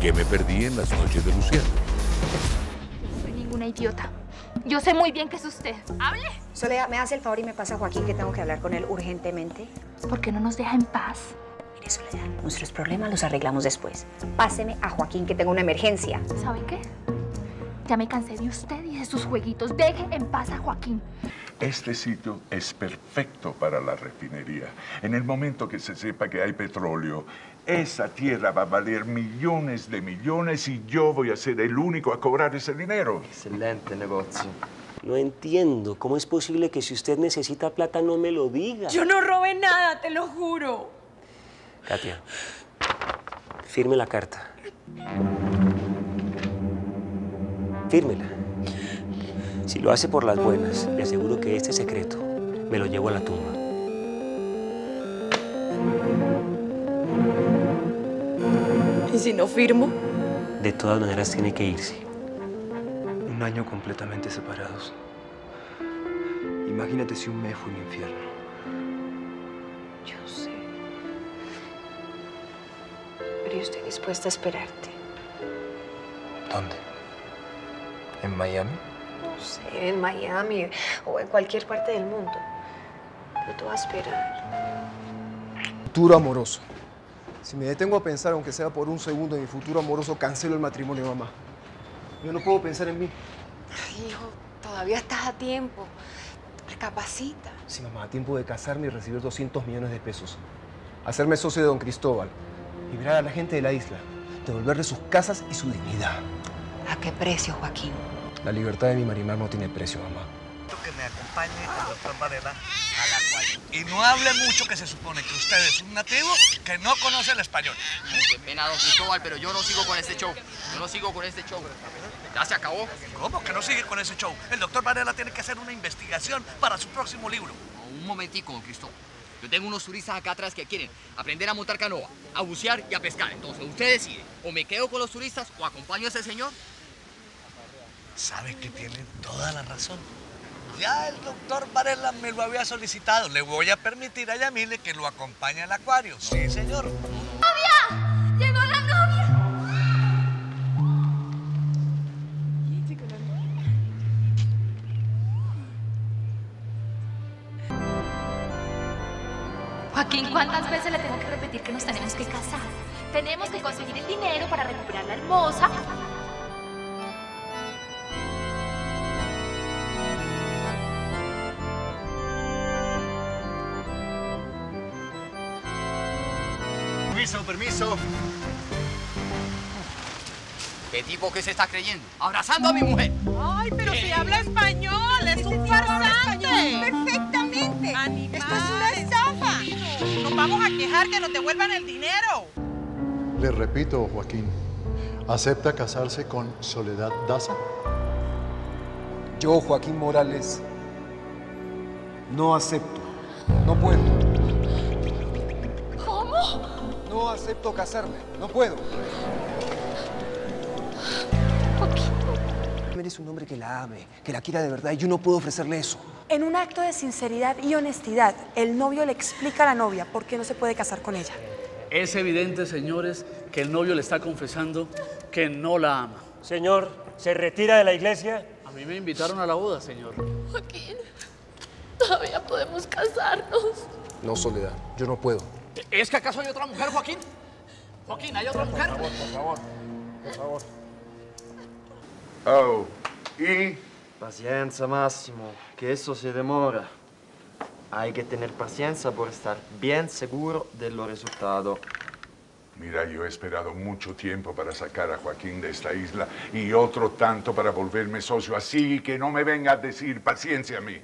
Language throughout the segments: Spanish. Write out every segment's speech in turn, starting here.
¿Qué me perdí en las noches de Luciano? No soy ninguna idiota. Yo sé muy bien que es usted. ¡Hable! Soledad, me hace el favor y me pasa a Joaquín que tengo que hablar con él urgentemente. ¿Por qué no nos deja en paz? Mire, Soledad, nuestros problemas los arreglamos después. Páseme a Joaquín que tengo una emergencia. ¿Sabe qué? Ya me cansé de usted y de sus jueguitos. Deje en paz a Joaquín. Este sitio es perfecto para la refinería. En el momento que se sepa que hay petróleo, esa tierra va a valer millones de millones y yo voy a ser el único a cobrar ese dinero. Excelente negocio. No entiendo cómo es posible que si usted necesita plata no me lo diga. Yo no robé nada, te lo juro. Katia, firme la carta. Fírmela. Si lo hace por las buenas, le aseguro que este secreto me lo llevo a la tumba. ¿Y si no firmo? De todas maneras tiene que irse. Un año completamente separados. Imagínate si un mes fue un infierno. Yo sé. Pero yo estoy dispuesta a esperarte. ¿Dónde? ¿En Miami? No sé, en Miami o en cualquier parte del mundo. Pero te voy a esperar. Futuro amoroso. Si me detengo a pensar, aunque sea por un segundo, en mi futuro amoroso, cancelo el matrimonio, mamá. Yo no puedo pensar en mí. Ay, hijo, todavía estás a tiempo. Recapacita. Sí, mamá, a tiempo de casarme y recibir 200 millones de pesos. Hacerme socio de don Cristóbal. Liberar a la gente de la isla. Devolverle sus casas y su dignidad. ¿A qué precio, Joaquín? La libertad de mi Marimar no tiene precio, mamá. que me acompañe el doctor Varela a la cual. Y no hable mucho que se supone que usted es un nativo que no conoce el español. Ay, qué pena, don Cristóbal, pero yo no sigo con este show. Yo no sigo con este show. Ya se acabó. ¿Cómo que no sigue con ese show? El doctor Varela tiene que hacer una investigación para su próximo libro. Un momentico, don Cristóbal. Yo tengo unos turistas acá atrás que quieren aprender a montar canoa, a bucear y a pescar. Entonces, usted decide, o me quedo con los turistas o acompaño a ese señor. Sabe que tiene toda la razón. Ya el doctor Varela me lo había solicitado. Le voy a permitir a Yamile que lo acompañe al acuario. Sí, señor. ¡Novia! ¡Llegó la novia! Joaquín, ¿cuántas veces le tengo que repetir que nos tenemos que casar? Tenemos que conseguir el dinero para recuperar la hermosa. Permiso, permiso. ¿Qué tipo que se está creyendo? Abrazando a mi mujer. Ay, pero si habla español, es un farsante. Perfectamente. Esto es una estafa. Nos vamos a quejar que nos devuelvan el dinero. Le repito, Joaquín, ¿acepta casarse con Soledad Daza? Yo, Joaquín Morales, no acepto. No puedo. No acepto casarme. No puedo. Merece un hombre que la ame, que la quiera de verdad y yo no puedo ofrecerle eso. En un acto de sinceridad y honestidad, el novio le explica a la novia por qué no se puede casar con ella. Es evidente, señores, que el novio le está confesando que no la ama. Señor, ¿se retira de la iglesia? A mí me invitaron a la boda, señor. Joaquín, todavía podemos casarnos. No, Soledad, yo no puedo. ¿Es que acaso hay otra mujer, Joaquín? Joaquín, ¿hay otra mujer? Por favor, por favor. Oh, y Paciencia, Máximo, que eso se demora. Hay que tener paciencia por estar bien seguro de los resultados. Mira, yo he esperado mucho tiempo para sacar a Joaquín de esta isla y otro tanto para volverme socio, así que no me venga a decir paciencia a mí.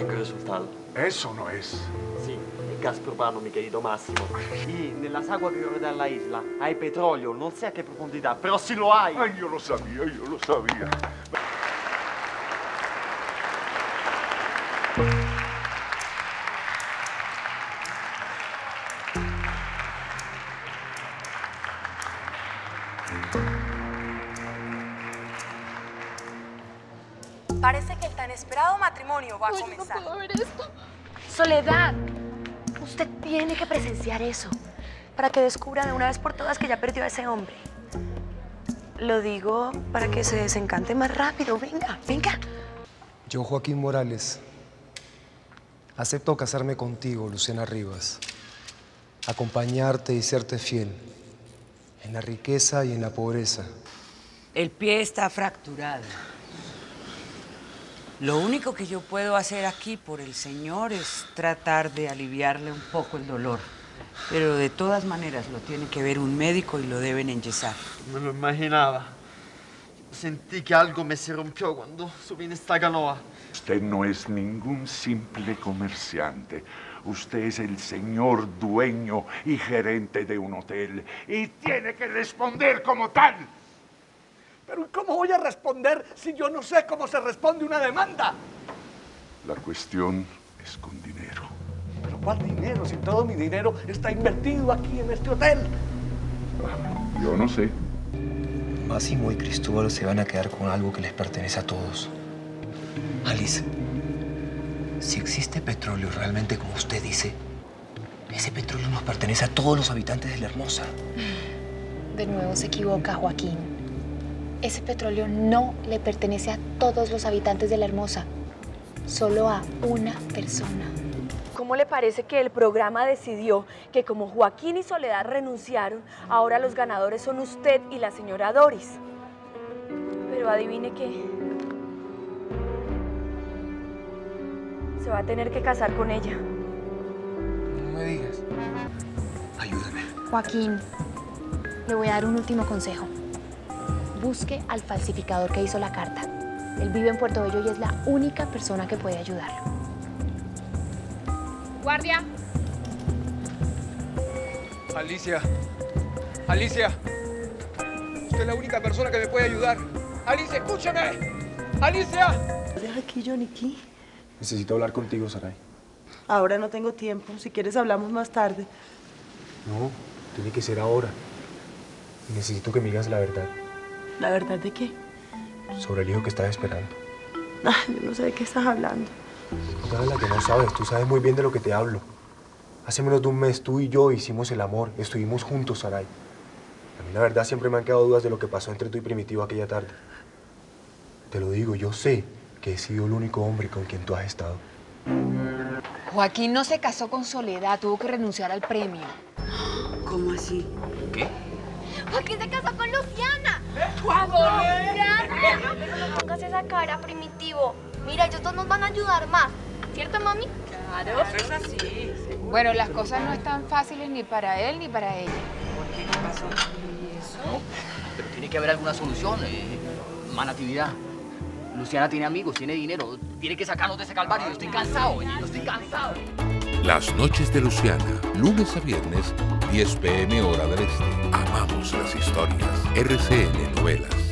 Ya tengo el resultado. Eso no es. Sí, el gas propano, mi querido Massimo. Y nelle acque che rodeano la isla hay petrolio, non sé a che profondità, però sì lo hay. Ay, yo lo sabía, yo lo sabía. Parece que el tan esperado matrimonio va a comenzar. No puedo ver esto. Soledad, usted tiene que presenciar eso para que descubra de una vez por todas que ya perdió a ese hombre. Lo digo para que se desencante más rápido. Venga, venga. Yo, Joaquín Morales, acepto casarme contigo, Luciana Rivas, acompañarte y serte fiel, en la riqueza y en la pobreza. El pie está fracturado. Lo único que yo puedo hacer aquí por el Señor es tratar de aliviarle un poco el dolor. Pero de todas maneras lo tiene que ver un médico y lo deben enyesar. Me lo imaginaba. Sentí que algo me se rompió cuando subí en esta canoa. Usted no es ningún simple comerciante. Usted es el señor dueño y gerente de un hotel y tiene que responder como tal. Pero ¿cómo voy a responder si yo no sé cómo se responde una demanda? La cuestión es con dinero. ¿Pero cuál dinero? Si todo mi dinero está invertido aquí en este hotel. Yo no sé. Máximo y Cristóbal se van a quedar con algo que les pertenece a todos. Alice, si existe petróleo realmente como usted dice, ese petróleo nos pertenece a todos los habitantes de la Hermosa. De nuevo se equivoca, Joaquín. Ese petróleo no le pertenece a todos los habitantes de la Hermosa, solo a una persona. ¿Cómo le parece que el programa decidió que como Joaquín y Soledad renunciaron, ahora los ganadores son usted y la señora Doris? Pero adivine qué. Se va a tener que casar con ella. No me digas. Ayúdame. Joaquín, le voy a dar un último consejo. Busque al falsificador que hizo la carta. Él vive en Puerto Bello y es la única persona que puede ayudarlo. Guardia. Alicia. Alicia. Usted es la única persona que me puede ayudar. Alicia, escúchame. Alicia. Deja aquí, Johnny. Necesito hablar contigo, Saray. Ahora no tengo tiempo. Si quieres hablamos más tarde. No, tiene que ser ahora. Necesito que me digas la verdad ¿La verdad de qué? sobre el hijo que estás esperando. Ay, yo no sé de qué estás hablando. No sabes la que no sabes, tú sabes muy bien de lo que te hablo. Hace menos de un mes tú y yo hicimos el amor, estuvimos juntos, Saray. A mí la verdad siempre me han quedado dudas de lo que pasó entre tú y Primitivo aquella tarde. Te lo digo, yo sé que he sido el único hombre con quien tú has estado. Joaquín no se casó con Soledad, tuvo que renunciar al premio. ¿Cómo así? ¿Qué? Joaquín se casó con Luciana. No pongas esa cara, primitivo. Mira, ellos dos nos van a ayudar más. ¿Cierto, mami? Claro, eso es así. Bueno, las cosas no están fáciles ni para él ni para ella. ¿Por qué? ¿Qué pasó? ¿Y eso? Pero tiene que haber alguna solución, eh, manatividad. Luciana tiene amigos, tiene dinero, tiene que sacarnos de ese calvario. Yo estoy cansado, oye, yo estoy cansado. Las noches de Luciana, lunes a viernes, 10 pm hora del este. Amamos las historias. RCN Novelas.